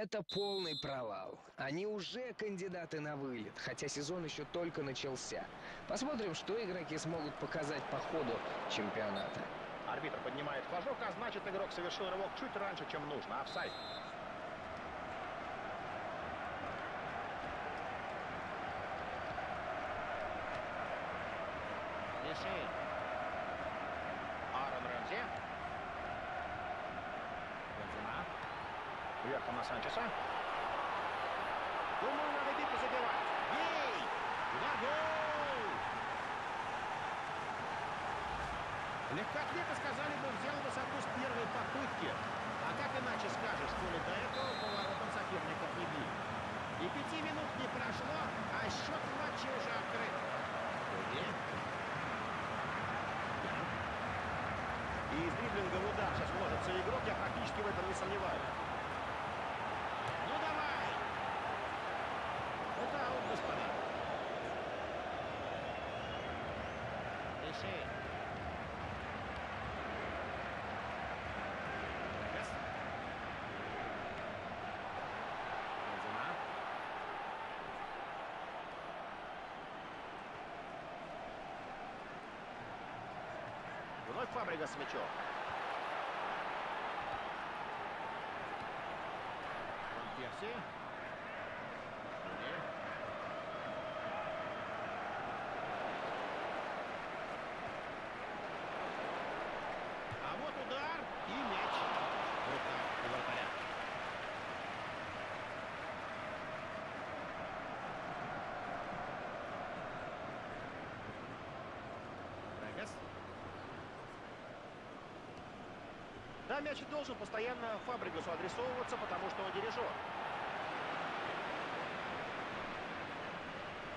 Это полный провал. Они уже кандидаты на вылет, хотя сезон еще только начался. Посмотрим, что игроки смогут показать по ходу чемпионата. Арбитр поднимает флажок, а значит игрок совершил рывок чуть раньше, чем нужно. Офсайд. Лишей. Аарон Рэмзи. Бензема. На Санчеса. Думаю, надо бить и забивать. Бей! На гол! Легкоатлеты сказали бы, взял высоту с первой попытки. А как иначе скажешь, коли до этого поворотом соперников не били? И пяти минут не прошло, а счет в матче уже открыт. Руди. И из дриблинга в удар сейчас вложится игрок, я практически в этом не сомневаюсь. Ну давай! Это аут, господа. Реши. Регас. Бензема. Вновь Фабрига с мячом. Ван Перси. Руни. А вот удар и мяч. Рука у вратаря. Регас. Мяч должен постоянно Фабригасу адресовываться, потому что он дирижер.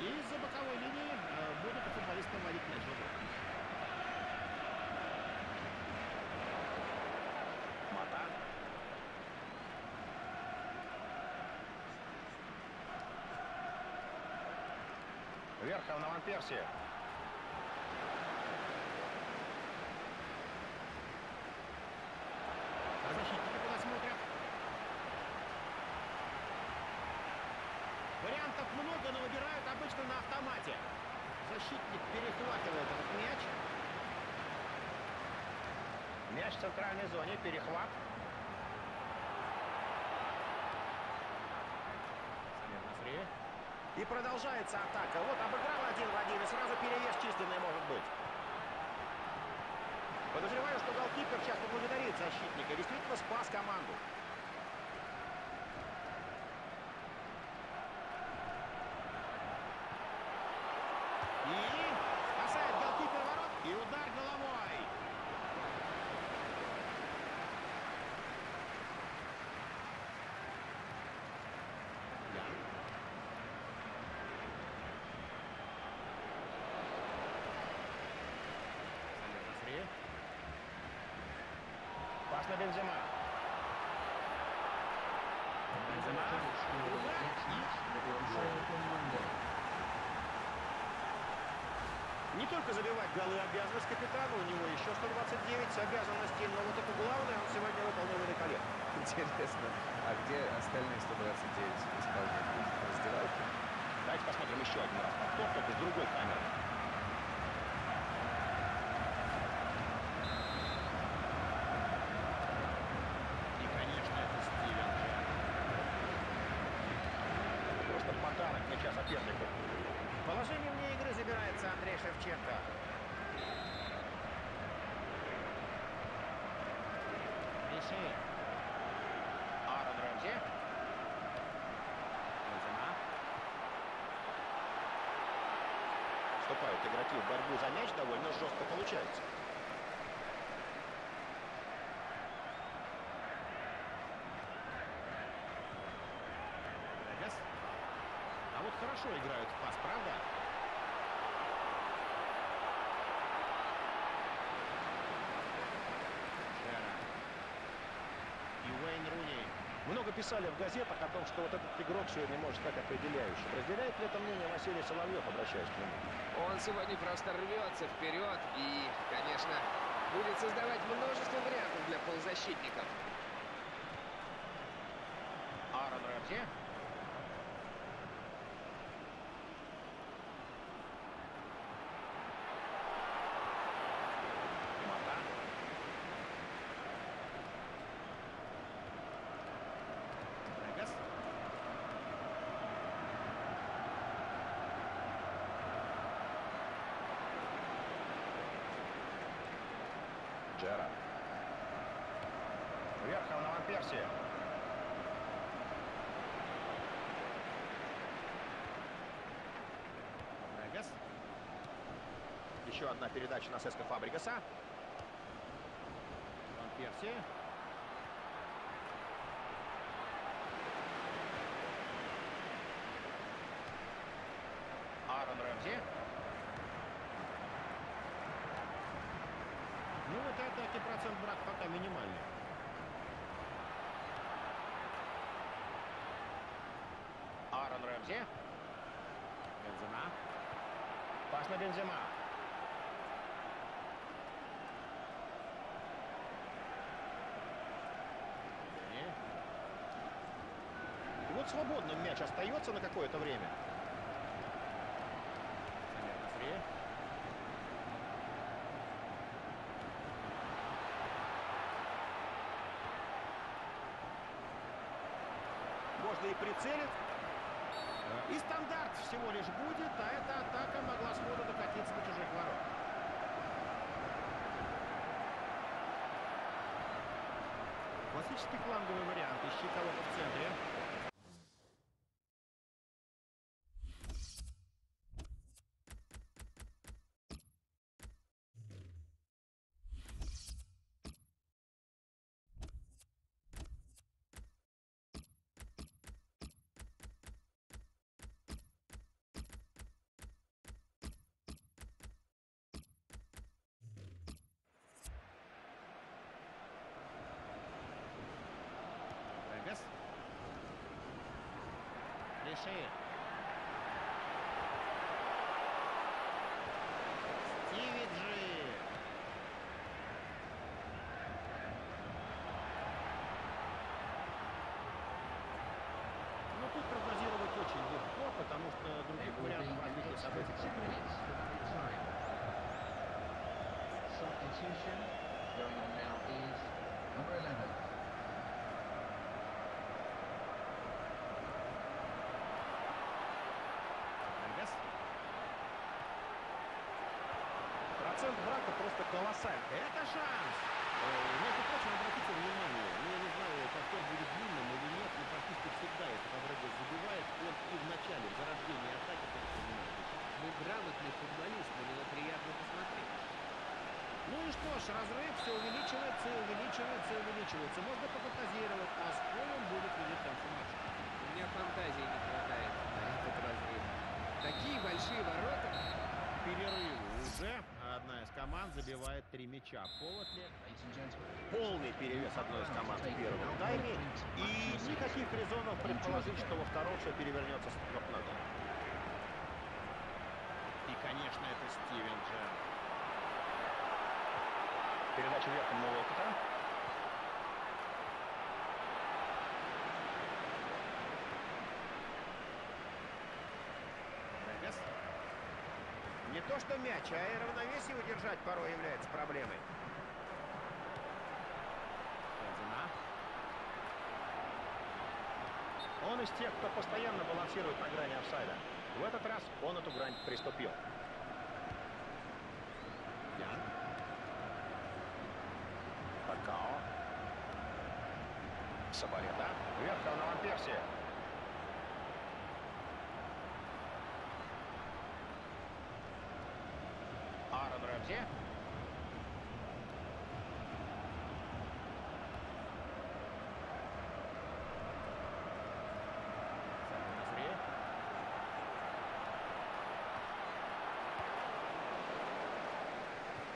И из-за боковой линии э, будут футболисты ловить мяч. Мата. Верхом на Ван Перси. Но выбирают обычно на автомате. Защитник перехватывает этот мяч. Мяч в центральной зоне, перехват. И продолжается атака. Вот обыграл один в один, и сразу перевес численный может быть. Подозреваю, что голкипер сейчас поблагодарит защитника. Действительно спас команду. И спасает голкипер ворот. И удар головой. Ян. Самир Насри. Пас на Бензема. Бензема. Не только забивать голы обязанность капитана, у него еще 129 обязанностей, но вот это главное он сегодня выполнил великолепно. Интересно, а где остальные 129 исполнителей? В раздевалке? Давайте посмотрим еще один раз повтор, только с другой камеры. И, конечно, это Стивен Джерард. Просто подарок мяча сопернику. Положение забирается Андрей Шевченко. Виши. Аарон Рэмзи. Бензема. Вступают игроки в борьбу за мяч, довольно жестко получается. А вот хорошо играют в пас, правда? Писали в газетах о том, что вот этот игрок сегодня может стать определяющим. Разделяет ли это мнение Василий Соловьев, обращаясь к нему? Он сегодня просто рвется вперед и, конечно, будет создавать множество вариантов для полузащитников. Аарон Рэмзи. Мата. Вегас. Джера. Перси. Вегас. Еще одна передача на Сеско Фабригаса. Ван Перси. Аарон Рэмзи. Ну, в этой атаке процент брак пока минимальный. Рэмзи. Бензема. Пас на Бензема. И вот свободным мяч остается на какое-то время. Можно и прицелить. И стандарт всего лишь будет, а эта атака могла сходу докатиться до чужих ворот. Классический фланговый вариант. Ищи кого-то в центре. Вегас. Лишея. Стивиджи. Ну, тут прогнозировать очень легко, потому что других вариантов развития событий. Substitution Брака просто колоссальный. Это шанс. Э, Между прочим, обратите внимание, ну, я не знаю, повтор будет длинным или нет, но практически всегда, если Фабрегас забивает, он и в начале, в зарождении атаки принимает решение. Мы грамотный футболист, на него приятно посмотреть. Ну и что ж, разрыв все увеличивается, и увеличивается, и увеличивается. Можно пофантазировать, а с кем он будет видеть концу матча. У меня фантазии не хватает на этот разрыв. Такие большие ворота. К перерыву уже команд забивает три мяча. Повод ли? Ladies and gentlemen, полный перевес одной из команд в первом тайме. И никаких резонов предположить, что во втором все перевернется с ног на ногу. И, конечно, это Стивен Джем. Передача верхом Молокота. Вегас. Не то что мяч, а и равновесие удержать порой является проблемой. Бензема. Он из тех, кто постоянно балансирует на грани офсайда. В этот раз он эту грань приступил. Ян. Пакао. Сабарета. Верхом на Ван Насри.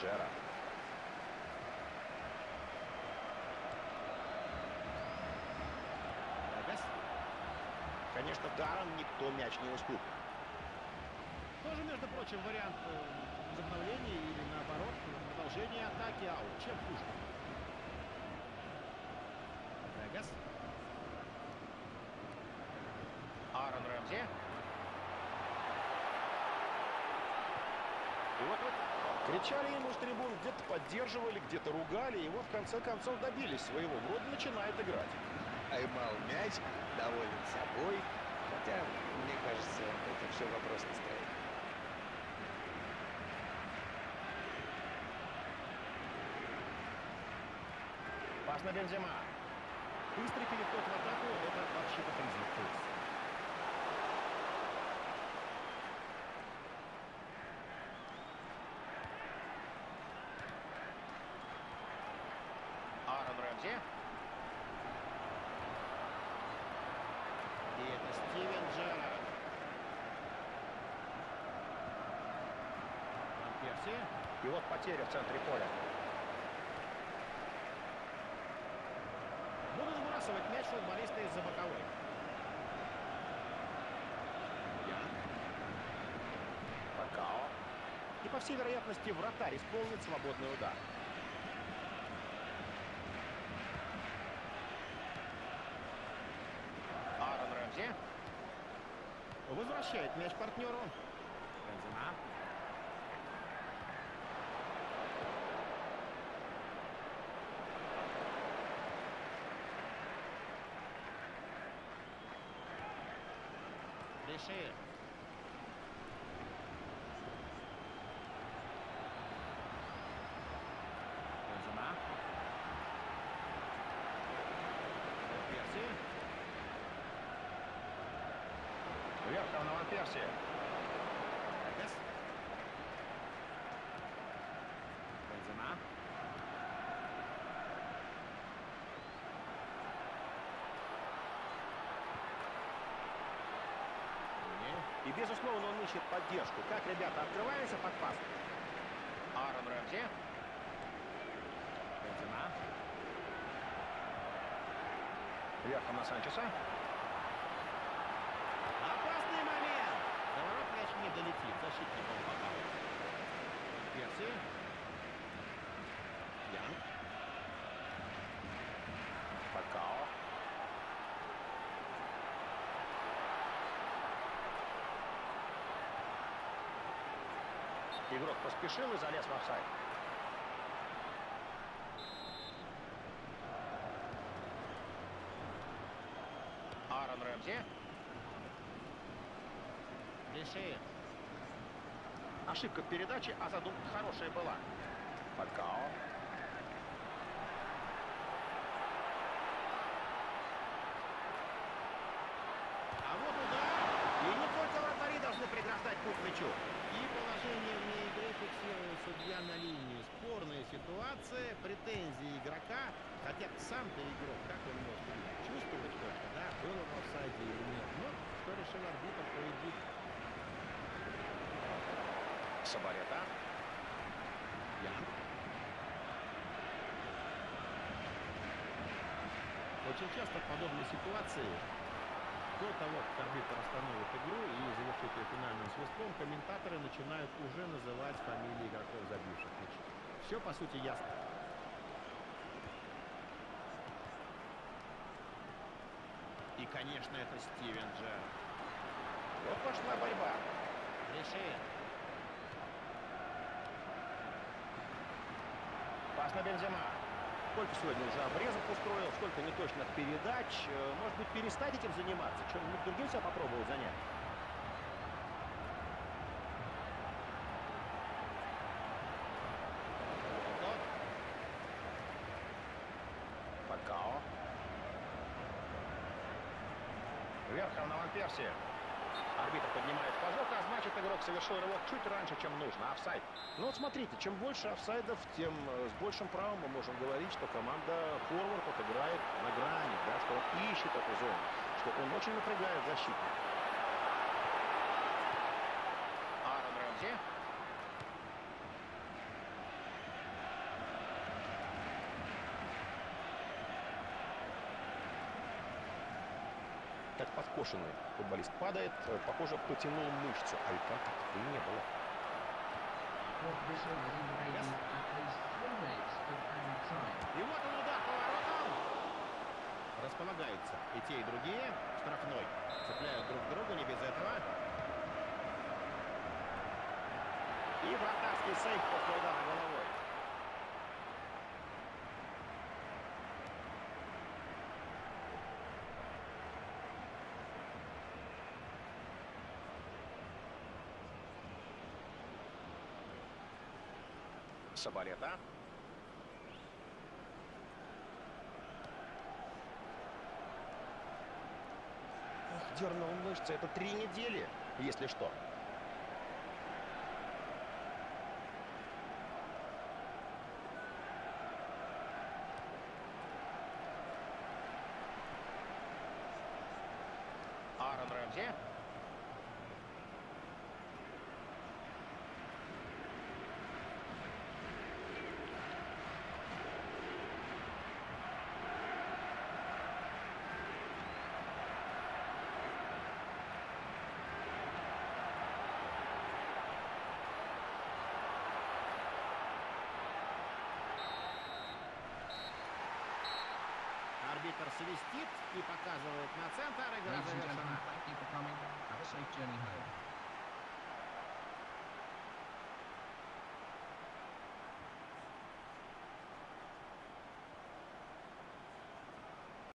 Джера. Конечно, даром никто мяч не уступит. Тоже, между прочим, вариант возобновления или, наоборот, продолжения атаки аут. Чем хуже? Вегас. Рэмзи. И вот, вот кричали ему с трибун, где-то поддерживали, где-то ругали, и вот в конце концов добились своего. Вроде начинает играть. Поймал мяч, доволен собой. Хотя, мне кажется, это все вопрос настроения. Пас на Бензема. Быстрый переход в атаку – это вообще-то признак класса. Аарон Рэмзи. И это Стивен Джерард. Перси. И вот потеря в центре поля. Будут мяч футболисты из-за боковой. Пакао. И, по всей вероятности, вратарь исполнит свободный удар. Аарон Рэмзи. Возвращает мяч партнеру. Бензема. Реши. Бензема. Перси. Верхом на Ван Перси. Эдес. Бензема. И, безусловно, он ищет поддержку. Как, ребята, открываемся под пас? Аарон Рэмзи. Бензема. Верхом на Санчеса. Опасный момент! До мяч не долетит. Защитник он попал. Перси. Янг. Пакао. Игрок поспешил и залез в офсайд. Аарон Рэмзи. Реши. Ошибка в передаче, а задумка хорошая была. Фалькао. А вот удар. И не только вратари должны преграждать путь мячу. И положение вне игры фиксирует судья на линии. Спорная ситуация, претензии игрока. Хотя сам-то игрок, как он может чувствовать только, да, был в офсайде или нет. Но что решил арбитр, поедит. Сабарета. Янг. Очень часто в подобной ситуации до того, как арбитр остановит игру и завершит ее финальным свистком, комментаторы начинают уже называть фамилии игроков, забивших мячи. Все, по сути, ясно. И, конечно, это Стивен Джерард. Вот пошла борьба. Реши. Пас на Бензема. Сколько сегодня уже обрезов устроил, сколько неточных передач. Э, Может быть, перестать этим заниматься? Чем-нибудь другим себя попробовал занять? Вот. Пакао. Верхом на Ван Перси. Арбитр поднимает флажок, а значит игрок совершил рывок чуть раньше, чем нужно. Офсайд. Ну вот смотрите, чем больше офсайдов, тем э, с большим правом мы можем говорить, что команда форвардов играет на грани, да, что он ищет эту зону, что он очень напрягает защитника. Аарон Рэмзи. Как подкошенный футболист падает, э, похоже, потянул мышцу, а контакта и не было. И вот он удар по воротам. располагаются. И те, и другие. Штрафной. Цепляют друг друга, не без этого. И вратарский сейф после удара головой. Сабарета. Ох, дернул мышцы. Это три недели, если что. Аарон Рэмзи. Арбитр свистит и показывает на центр. Игра завершена.